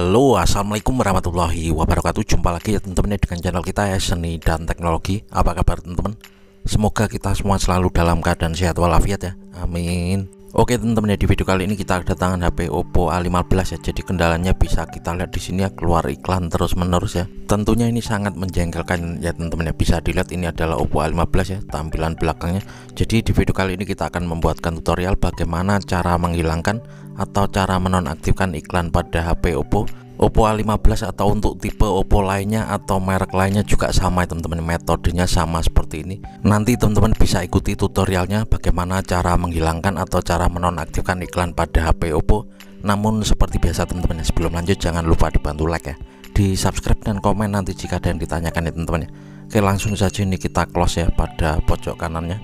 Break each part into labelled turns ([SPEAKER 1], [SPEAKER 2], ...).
[SPEAKER 1] Halo assalamualaikum warahmatullahi wabarakatuh. Jumpa lagi ya teman-teman dengan channel kita ya Seni dan Teknologi. Apa kabar teman-teman? Semoga kita semua selalu dalam keadaan sehat walafiat ya. Amin. Oke teman-teman ya di video kali ini kita kedatangan HP Oppo A15 ya. Jadi kendalanya bisa kita lihat di sini ya keluar iklan terus menerus ya. Tentunya ini sangat menjengkelkan ya teman-teman ya. Bisa dilihat ini adalah Oppo A15 ya tampilan belakangnya. Jadi di video kali ini kita akan membuatkan tutorial bagaimana cara menghilangkan atau cara menonaktifkan iklan pada HP Oppo. Oppo A15 atau untuk tipe Oppo lainnya atau merek lainnya juga sama ya teman-teman. Metodenya sama seperti ini. Nanti teman-teman bisa ikuti tutorialnya bagaimana cara menghilangkan atau cara menonaktifkan iklan pada HP Oppo. Namun seperti biasa teman-teman sebelum lanjut jangan lupa dibantu like ya. Di subscribe dan komen nanti jika ada yang ditanyakan ya teman-teman ya. Oke langsung saja ini kita close ya pada pojok kanannya.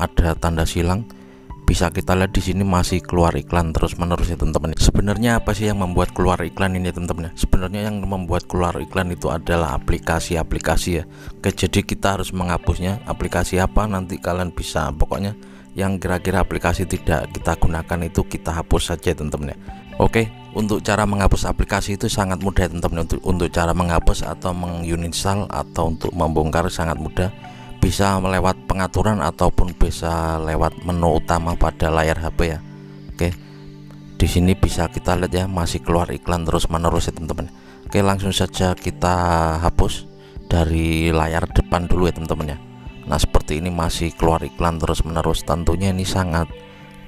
[SPEAKER 1] Ada tanda silang bisa kita lihat di sini masih keluar iklan terus menerus ya teman-teman. Sebenarnya apa sih yang membuat keluar iklan ini teman-teman? Sebenarnya yang membuat keluar iklan itu adalah aplikasi-aplikasi ya. Oke, jadi kita harus menghapusnya. Aplikasi apa nanti kalian bisa. Pokoknya yang kira-kira aplikasi tidak kita gunakan itu kita hapus saja teman-teman ya. Oke untuk cara menghapus aplikasi itu sangat mudah teman-teman. Untuk, untuk cara menghapus atau menguninstall atau untuk membongkar sangat mudah bisa melewat pengaturan ataupun bisa lewat menu utama pada layar HP ya. Oke di sini bisa kita lihat ya masih keluar iklan terus menerus ya teman-teman. Oke langsung saja kita hapus dari layar depan dulu ya teman-teman ya. Nah seperti ini masih keluar iklan terus menerus. Tentunya ini sangat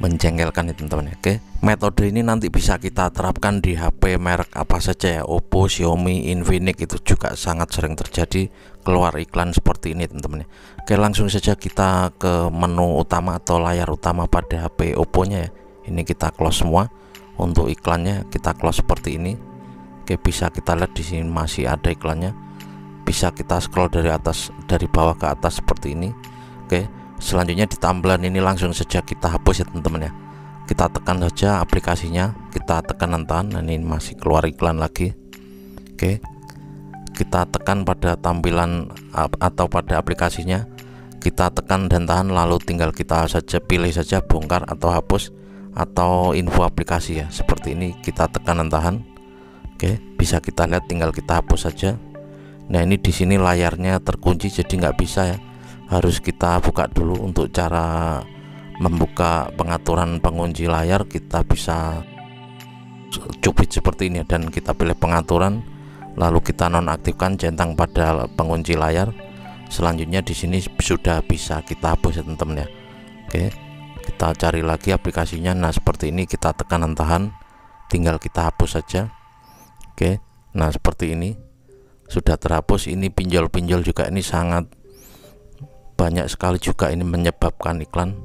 [SPEAKER 1] menjengkelkan ya teman-teman. Oke metode ini nanti bisa kita terapkan di HP merek apa saja ya. Oppo Xiaomi Infinix itu juga sangat sering terjadi keluar iklan seperti ini teman-teman. Oke langsung saja kita ke menu utama atau layar utama pada HP Oppo nya ya. Ini kita close semua. Untuk iklannya kita close seperti ini. Oke bisa kita lihat di sini masih ada iklannya. Bisa kita scroll dari atas dari bawah ke atas seperti ini. Oke selanjutnya di tampilan ini langsung saja kita hapus ya teman-teman ya. Kita tekan saja aplikasinya kita tekan tahan nah ini masih keluar iklan lagi. Oke. Kita tekan pada tampilan atau pada aplikasinya. Kita tekan dan tahan lalu tinggal kita saja pilih saja bongkar atau hapus atau info aplikasi ya. Seperti ini kita tekan dan tahan. Oke bisa kita lihat tinggal kita hapus saja. Nah ini di sini layarnya terkunci jadi nggak bisa ya harus kita buka dulu untuk cara membuka pengaturan pengunci layar. Kita bisa cubit seperti ini dan kita pilih pengaturan lalu kita nonaktifkan centang pada pengunci layar. Selanjutnya di sini sudah bisa kita hapus ya teman-teman ya. Oke kita cari lagi aplikasinya. Nah seperti ini kita tekan tahan. Tinggal kita hapus saja. Oke nah seperti ini sudah terhapus. Ini pinjol-pinjol juga ini sangat banyak sekali juga ini menyebabkan iklan.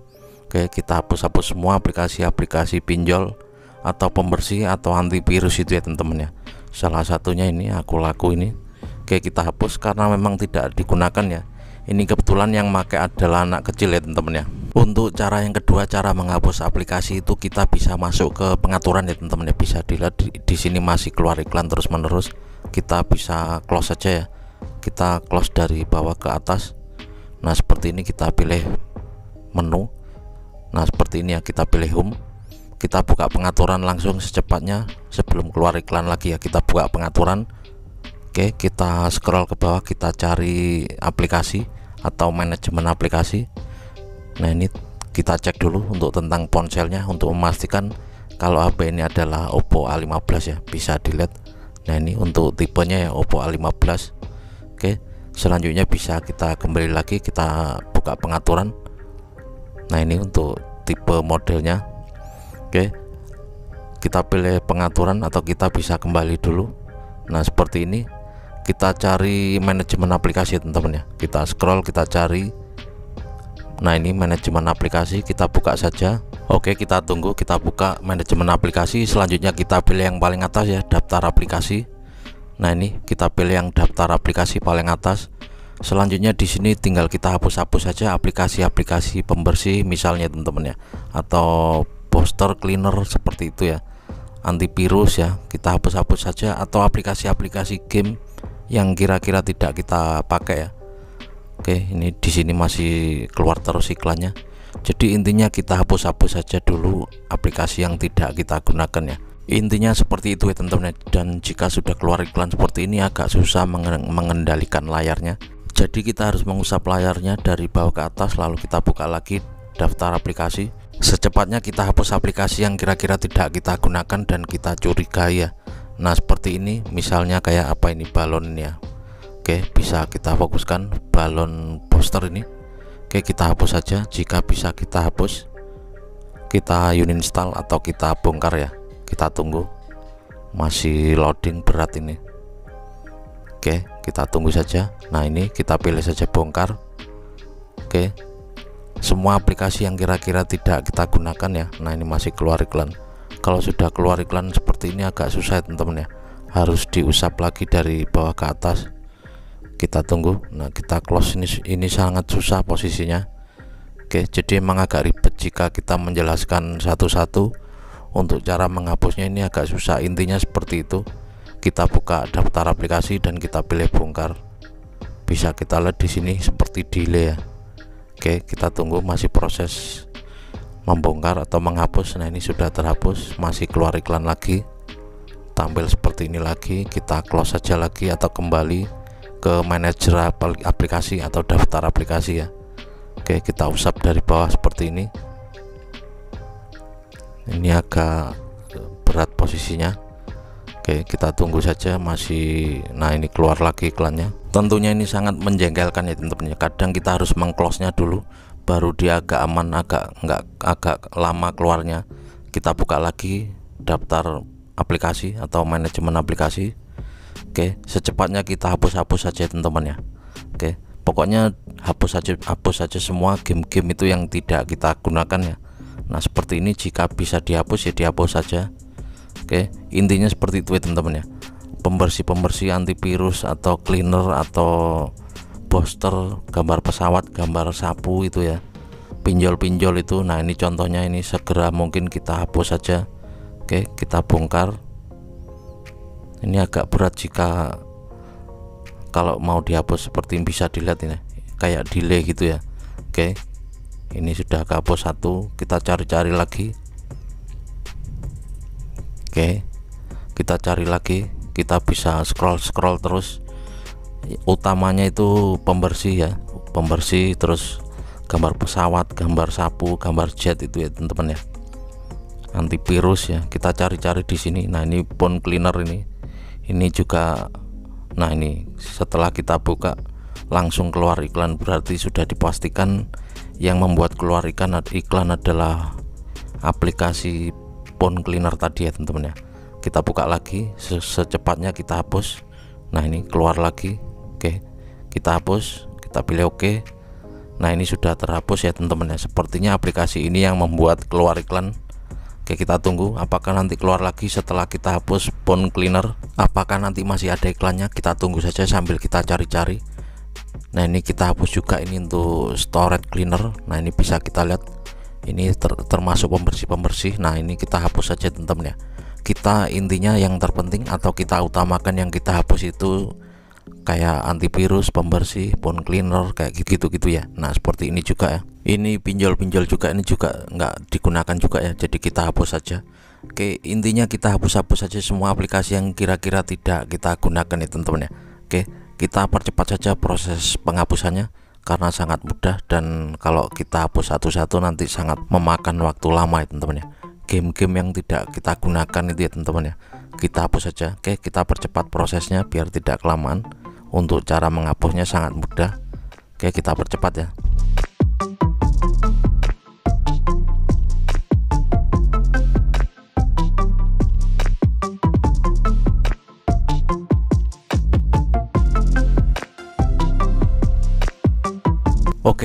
[SPEAKER 1] Oke kita hapus-hapus semua aplikasi-aplikasi pinjol atau pembersih atau antivirus itu ya teman-teman ya. Salah satunya ini aku laku ini. Oke kita hapus karena memang tidak digunakan ya. Ini kebetulan yang pakai adalah anak kecil ya teman-teman ya. Untuk cara yang kedua cara menghapus aplikasi itu kita bisa masuk ke pengaturan ya teman-teman ya. Bisa dilihat di, di sini masih keluar iklan terus menerus kita bisa close saja ya. Kita close dari bawah ke atas nah seperti ini kita pilih menu. Nah seperti ini ya kita pilih home kita buka pengaturan langsung secepatnya. Sebelum keluar iklan lagi ya kita buka pengaturan. Oke kita scroll ke bawah kita cari aplikasi atau manajemen aplikasi. Nah ini kita cek dulu untuk tentang ponselnya untuk memastikan kalau HP ini adalah Oppo A15 ya bisa dilihat. Nah ini untuk tipenya ya Oppo A15 oke selanjutnya bisa kita kembali lagi kita buka pengaturan. Nah ini untuk tipe modelnya. Oke kita pilih pengaturan atau kita bisa kembali dulu. Nah seperti ini. Kita cari manajemen aplikasi teman-teman ya. Kita scroll kita cari. Nah ini manajemen aplikasi kita buka saja. Oke kita tunggu kita buka manajemen aplikasi. Selanjutnya kita pilih yang paling atas ya daftar aplikasi Nah ini kita pilih yang daftar aplikasi paling atas. Selanjutnya di sini tinggal kita hapus-hapus saja aplikasi-aplikasi pembersih misalnya teman-teman ya atau poster cleaner seperti itu ya. Antivirus ya, kita hapus-hapus saja atau aplikasi-aplikasi game yang kira-kira tidak kita pakai ya. Oke, ini di sini masih keluar terus iklannya. Jadi intinya kita hapus-hapus saja dulu aplikasi yang tidak kita gunakan ya intinya seperti itu ya teman-teman dan jika sudah keluar iklan seperti ini agak susah mengendalikan layarnya. Jadi kita harus mengusap layarnya dari bawah ke atas lalu kita buka lagi daftar aplikasi. Secepatnya kita hapus aplikasi yang kira-kira tidak kita gunakan dan kita curigai ya. Nah seperti ini misalnya kayak apa ini balon ya. Oke bisa kita fokuskan balon poster ini. Oke kita hapus saja. Jika bisa kita hapus kita uninstall atau kita bongkar ya kita tunggu. Masih loading berat ini. Oke kita tunggu saja. Nah ini kita pilih saja bongkar. Oke. Semua aplikasi yang kira-kira tidak kita gunakan ya. Nah ini masih keluar iklan. Kalau sudah keluar iklan seperti ini agak susah ya teman-teman ya. Harus diusap lagi dari bawah ke atas. Kita tunggu. Nah kita close ini ini sangat susah posisinya. Oke jadi emang agak ribet jika kita menjelaskan satu-satu untuk cara menghapusnya ini agak susah. Intinya seperti itu. Kita buka daftar aplikasi dan kita pilih bongkar. Bisa kita lihat di sini seperti delay ya. Oke kita tunggu masih proses membongkar atau menghapus. Nah ini sudah terhapus. Masih keluar iklan lagi. Tampil seperti ini lagi. Kita close saja lagi atau kembali ke manajer aplikasi atau daftar aplikasi ya. Oke kita usap dari bawah seperti ini ini agak berat posisinya. Oke kita tunggu saja masih nah ini keluar lagi iklannya. Tentunya ini sangat menjengkelkan ya teman-teman. Kadang kita harus mengclose nya dulu baru dia agak aman agak enggak agak lama keluarnya. Kita buka lagi daftar aplikasi atau manajemen aplikasi. Oke secepatnya kita hapus-hapus saja teman-teman ya. Oke pokoknya hapus saja hapus saja semua game-game itu yang tidak kita gunakan ya nah seperti ini jika bisa dihapus ya dihapus saja. Oke intinya seperti itu ya teman-teman ya. Pembersih-pembersih antivirus atau cleaner atau poster gambar pesawat gambar sapu itu ya. Pinjol-pinjol itu nah ini contohnya ini segera mungkin kita hapus saja. Oke kita bongkar. Ini agak berat jika kalau mau dihapus seperti bisa dilihat ini kayak delay gitu ya. Oke ini sudah kehapus satu kita cari-cari lagi. Oke kita cari lagi kita bisa scroll-scroll terus. Utamanya itu pembersih ya pembersih terus gambar pesawat gambar sapu gambar jet itu ya teman-teman ya. Antivirus ya kita cari-cari di sini. Nah ini phone cleaner ini. Ini juga nah ini setelah kita buka langsung keluar iklan. Berarti sudah dipastikan yang membuat keluar iklan iklan adalah aplikasi phone cleaner tadi ya teman-teman ya. Kita buka lagi secepatnya kita hapus. Nah ini keluar lagi. Oke kita hapus kita pilih oke. Nah ini sudah terhapus ya teman-teman ya. Sepertinya aplikasi ini yang membuat keluar iklan. Oke kita tunggu apakah nanti keluar lagi setelah kita hapus phone cleaner. Apakah nanti masih ada iklannya? Kita tunggu saja sambil kita cari-cari nah ini kita hapus juga ini untuk storage cleaner. Nah ini bisa kita lihat. Ini ter termasuk pembersih-pembersih. Nah ini kita hapus saja teman-teman ya. Kita intinya yang terpenting atau kita utamakan yang kita hapus itu kayak antivirus pembersih phone cleaner kayak gitu gitu ya. Nah seperti ini juga ya. Ini pinjol-pinjol juga ini juga nggak digunakan juga ya. Jadi kita hapus saja. Oke intinya kita hapus-hapus saja semua aplikasi yang kira-kira tidak kita gunakan ya teman-teman ya. Oke kita percepat saja proses penghapusannya karena sangat mudah dan kalau kita hapus satu-satu nanti sangat memakan waktu lama ya teman-teman ya. Game-game yang tidak kita gunakan itu ya teman-teman ya. Kita hapus saja. Oke kita percepat prosesnya biar tidak kelamaan. Untuk cara menghapusnya sangat mudah. Oke kita percepat ya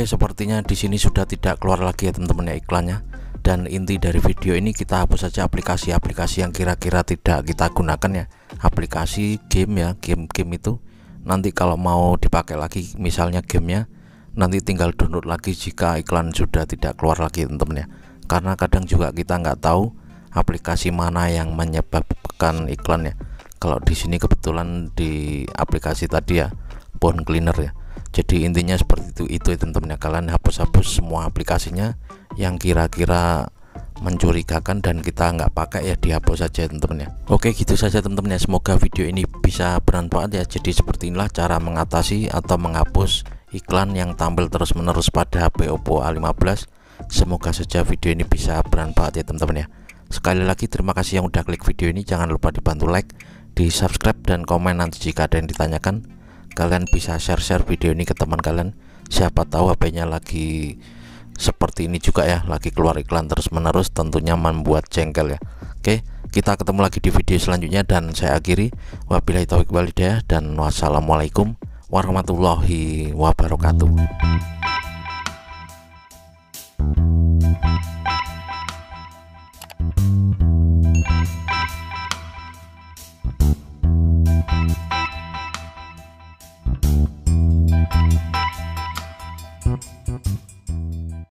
[SPEAKER 1] Oke, sepertinya di sini sudah tidak keluar lagi ya teman-teman ya iklannya. Dan inti dari video ini kita hapus saja aplikasi-aplikasi yang kira-kira tidak kita gunakan ya. Aplikasi game ya, game-game itu nanti kalau mau dipakai lagi misalnya gamenya nanti tinggal download lagi jika iklan sudah tidak keluar lagi teman-teman ya. Karena kadang juga kita nggak tahu aplikasi mana yang menyebabkan iklan ya. Kalau di sini kebetulan di aplikasi tadi ya, phone cleaner ya jadi intinya seperti itu itu ya teman-teman kalian hapus-hapus semua aplikasinya yang kira-kira mencurigakan dan kita nggak pakai ya dihapus saja teman-teman ya oke gitu saja teman-teman ya semoga video ini bisa bermanfaat ya. Jadi seperti inilah cara mengatasi atau menghapus iklan yang tampil terus menerus pada HP Oppo A15 semoga saja video ini bisa bermanfaat ya teman-teman ya sekali lagi terima kasih yang udah klik video ini. Jangan lupa dibantu like di subscribe dan komen nanti jika ada yang ditanyakan kalian bisa share-share video ini ke teman kalian. Siapa tahu HP-nya lagi seperti ini juga ya lagi keluar iklan terus menerus tentunya membuat jengkel ya. Oke kita ketemu lagi di video selanjutnya dan saya akhiri. Wabillahi taufiq walhidayah dan wassalamualaikum warahmatullahi wabarakatuh